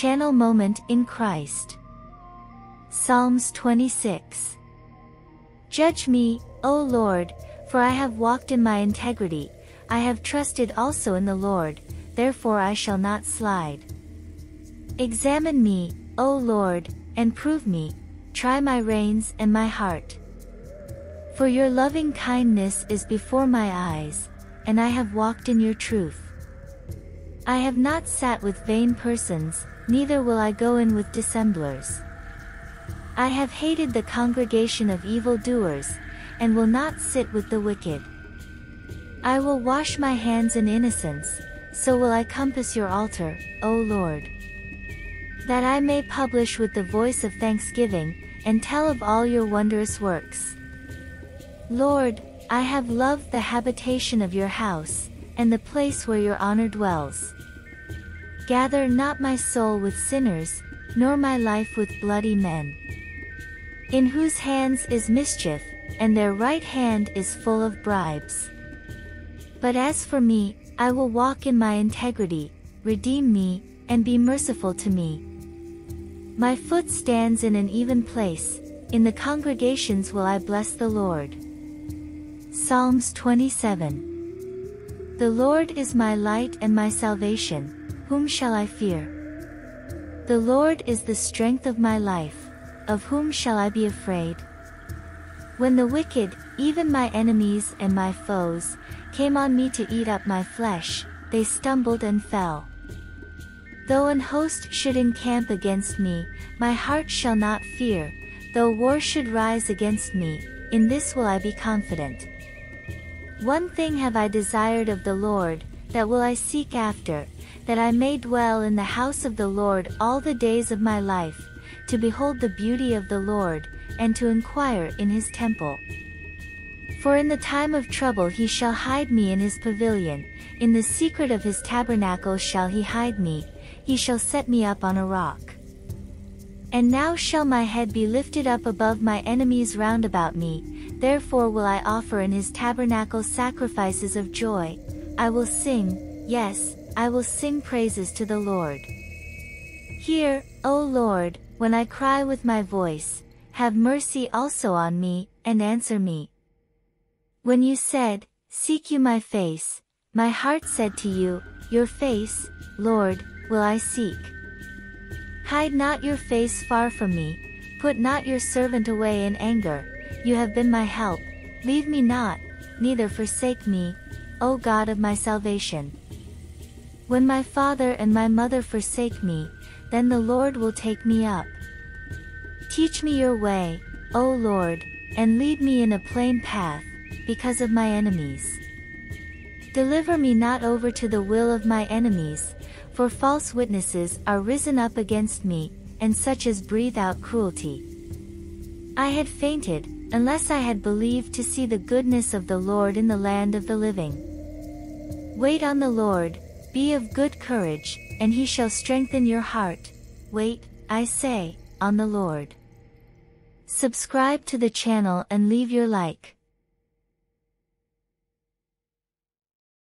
Channel Moment in Christ. Psalms 26. Judge me, O Lord, for I have walked in my integrity, I have trusted also in the Lord, therefore I shall not slide. Examine me, O Lord, and prove me, try my reins and my heart. For your loving kindness is before my eyes, and I have walked in your truth. I have not sat with vain persons, neither will I go in with dissemblers. I have hated the congregation of evildoers, and will not sit with the wicked. I will wash my hands in innocence, so will I compass your altar, O Lord. That I may publish with the voice of thanksgiving, and tell of all your wondrous works. Lord, I have loved the habitation of your house, and the place where your honor dwells. Gather not my soul with sinners, nor my life with bloody men. In whose hands is mischief, and their right hand is full of bribes. But as for me, I will walk in my integrity, redeem me, and be merciful to me. My foot stands in an even place, in the congregations will I bless the Lord. Psalms 27 The Lord is my light and my salvation, whom shall I fear? The Lord is the strength of my life, of whom shall I be afraid? When the wicked, even my enemies and my foes, came on me to eat up my flesh, they stumbled and fell. Though an host should encamp against me, my heart shall not fear, though war should rise against me, in this will I be confident. One thing have I desired of the Lord, that will I seek after, that I may dwell in the house of the Lord all the days of my life, to behold the beauty of the Lord, and to inquire in his temple. For in the time of trouble he shall hide me in his pavilion, in the secret of his tabernacle shall he hide me, he shall set me up on a rock. And now shall my head be lifted up above my enemies round about me, Therefore will I offer in his tabernacle sacrifices of joy. I will sing, yes, I will sing praises to the Lord. Hear, O Lord, when I cry with my voice, have mercy also on me, and answer me. When you said, Seek you my face, my heart said to you, Your face, Lord, will I seek. Hide not your face far from me, put not your servant away in anger, you have been my help, leave me not, neither forsake me, O God of my salvation. When my father and my mother forsake me, then the Lord will take me up. Teach me your way, O Lord, and lead me in a plain path, because of my enemies. Deliver me not over to the will of my enemies, for false witnesses are risen up against me, and such as breathe out cruelty. I had fainted, unless I had believed to see the goodness of the Lord in the land of the living. Wait on the Lord, be of good courage, and he shall strengthen your heart. Wait, I say, on the Lord. Subscribe to the channel and leave your like.